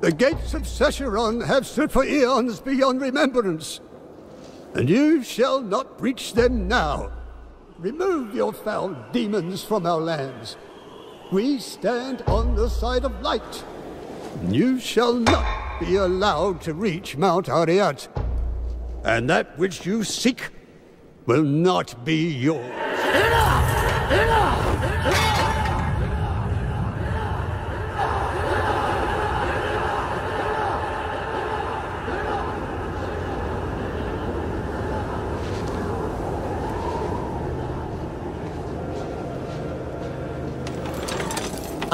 The gates of Sescheron have stood for eons beyond remembrance, and you shall not breach them now. Remove your foul demons from our lands. We stand on the side of light. You shall not be allowed to reach Mount Arreat. And that which you seek will not be yours. Enough! Enough!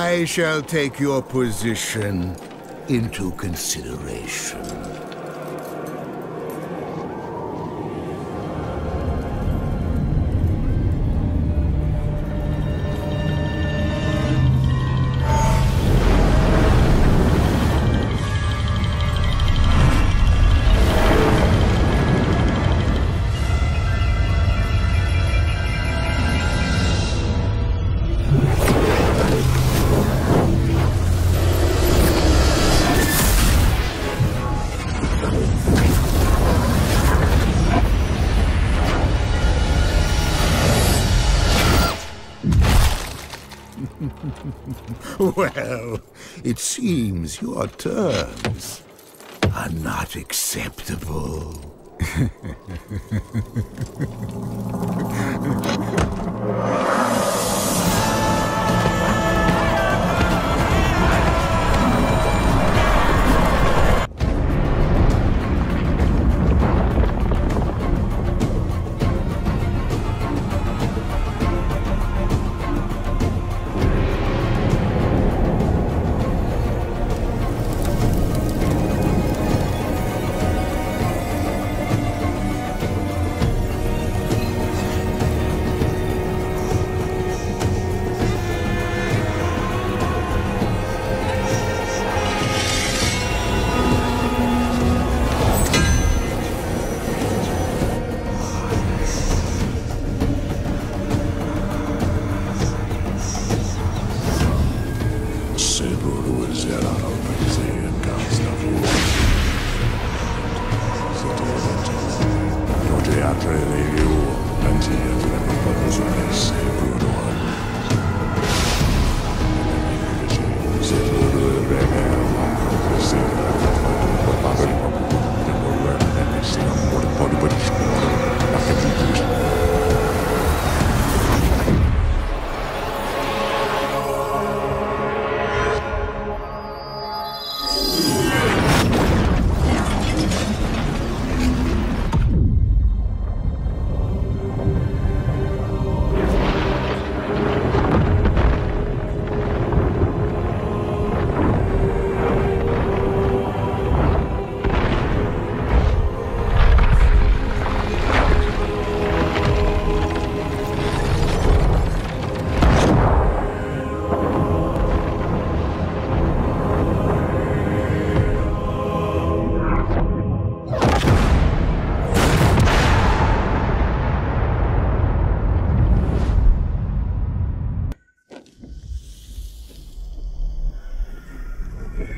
I shall take your position into consideration. Well, it seems your terms are not acceptable.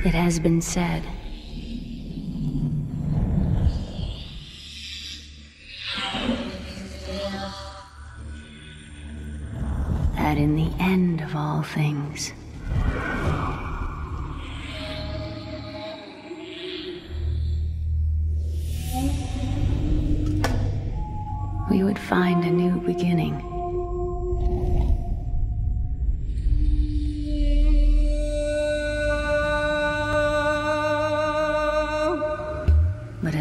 It has been said. That in the end of all things, we would find a new beginning.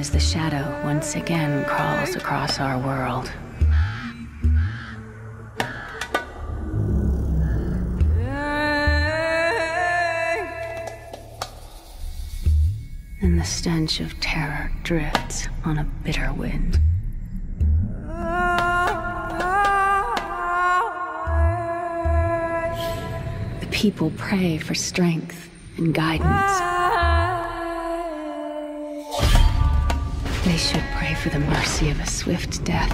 As the shadow once again crawls across our world, and the stench of terror drifts on a bitter wind. The people pray for strength and guidance. Should pray for the mercy of a swift death.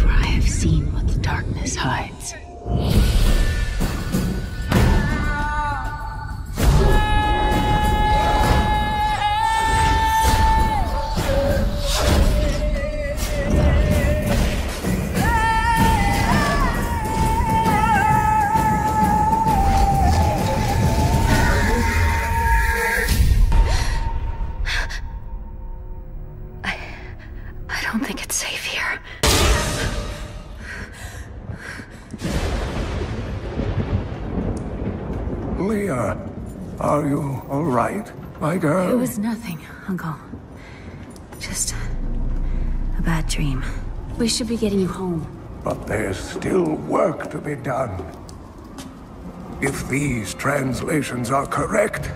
For I have seen what the darkness hides. Leah, are you all right, my girl? It was nothing, Uncle. Just a bad dream. We should be getting you home. But there's still work to be done. If these translations are correct,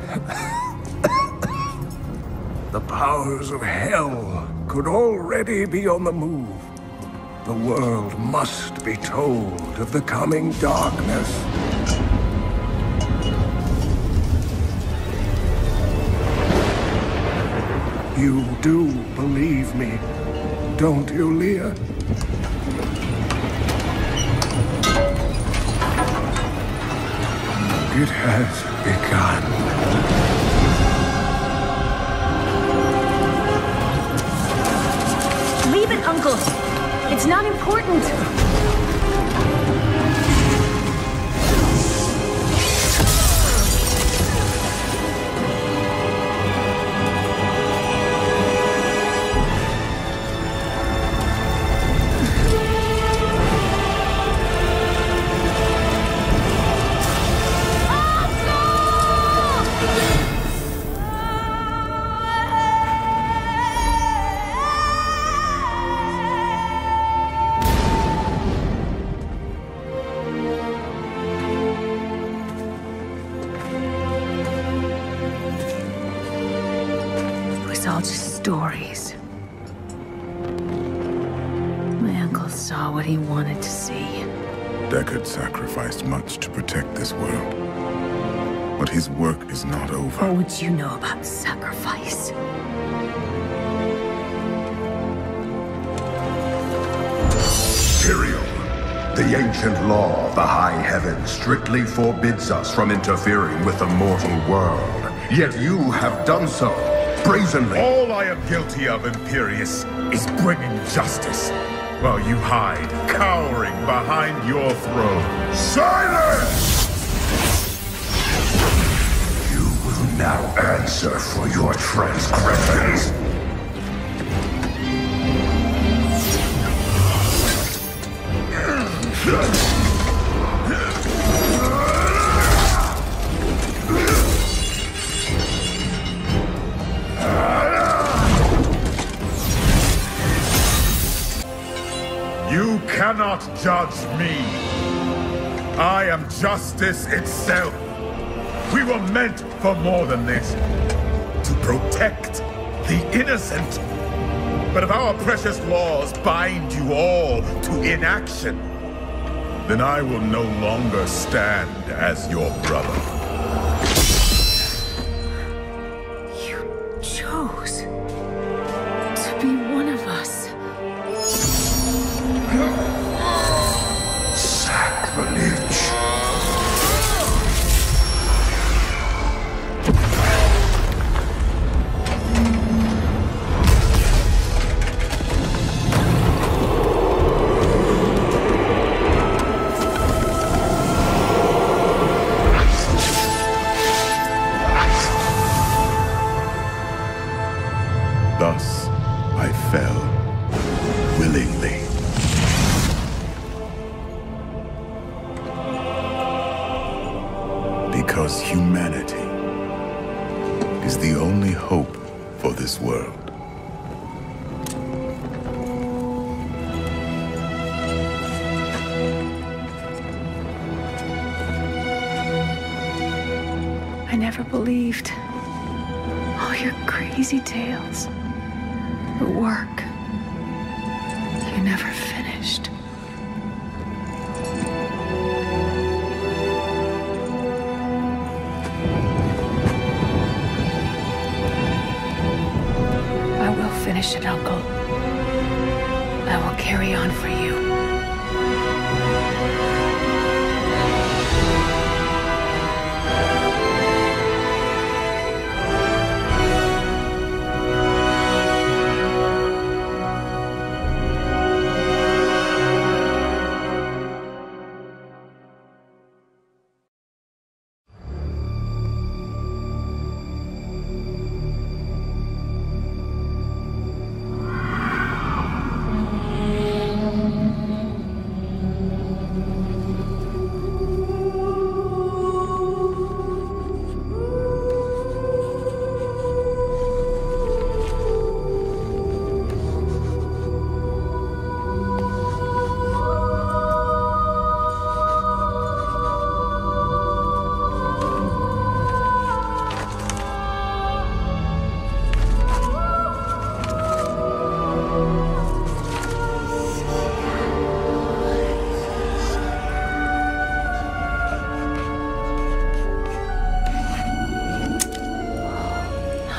the powers of hell could already be on the move. The world must be told of the coming darkness. You do believe me, don't you, Leah? It has begun. Leave it, Uncle! It's not important! What would you know about sacrifice? Tyrael, the ancient law of the high heaven strictly forbids us from interfering with the mortal world. Yet you have done so, brazenly. All I am guilty of, Imperius, is bringing justice, while you hide, cowering behind your throne. Silence! Now answer for your transgressions. You cannot judge me. I am justice itself. We were meant for more than this. To protect the innocent. But if our precious laws bind you all to inaction, then I will no longer stand as your brother. Because humanity is the only hope for this world. I never believed all your crazy tales. The work. It, Uncle. I will carry on for you.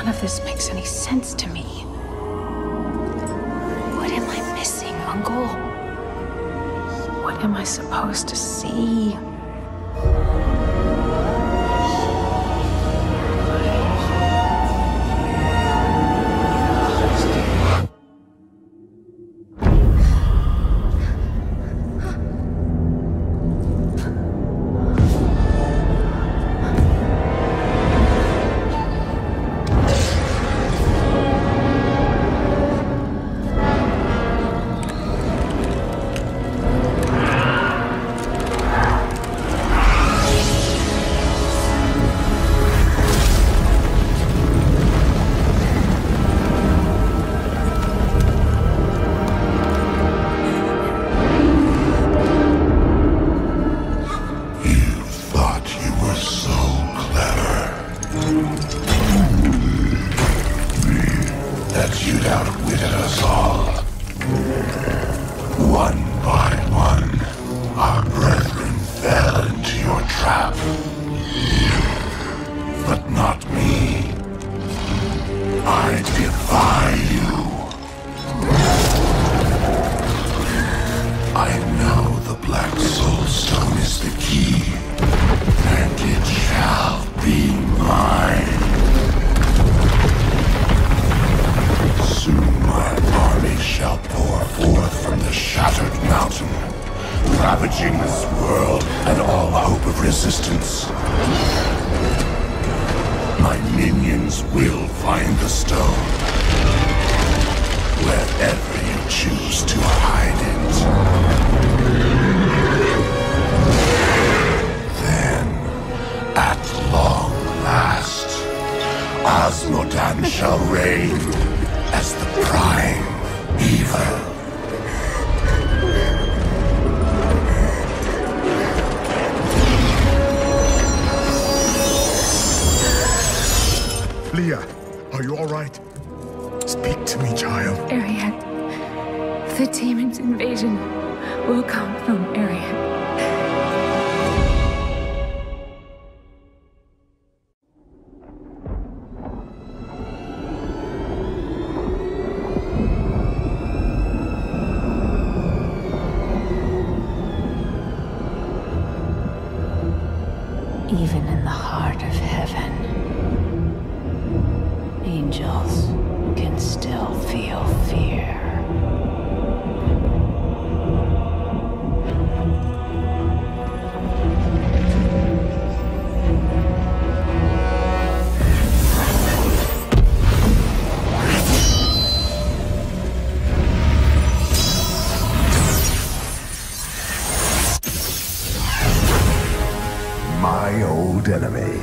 None of this makes any sense to me. What am I missing, Uncle? What am I supposed to see? But not me. I defy you. I know the Black Soul Stone is the key, and it shall be mine. Soon my army shall pour forth from the shattered mountain, ravaging this world and all hope of resistance. My minions will find the stone, wherever you choose to hide it. Then, at long last, Azmodan shall reign The demon's invasion will come from enemy.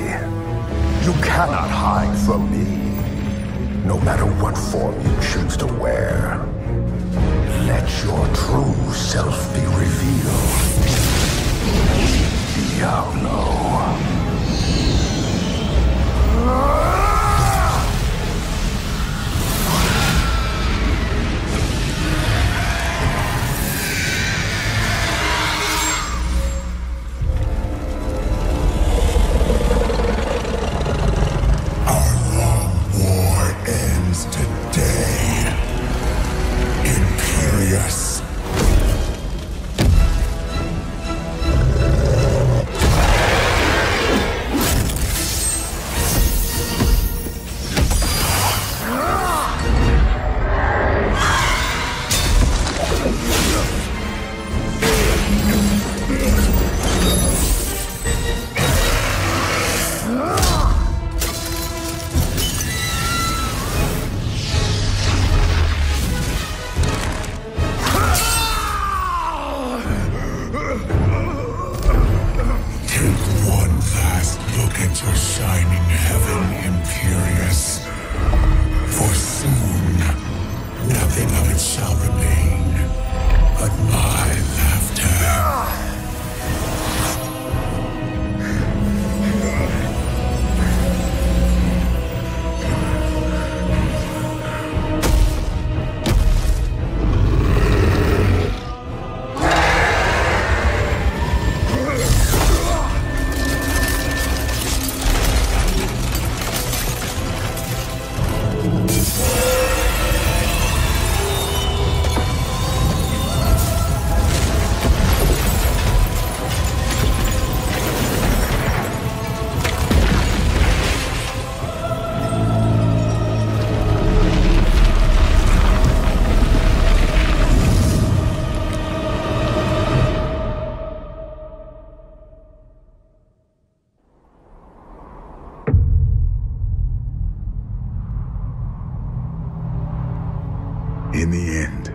In the end,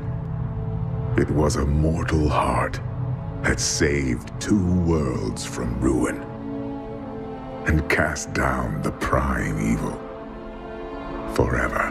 it was a mortal heart that saved two worlds from ruin and cast down the prime evil forever.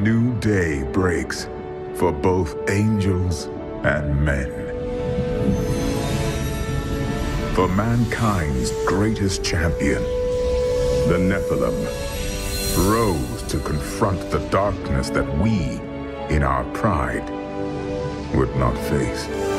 New day breaks for both angels and men. For mankind's greatest champion, the Nephilim, rose to confront the darkness that we, in our pride, would not face.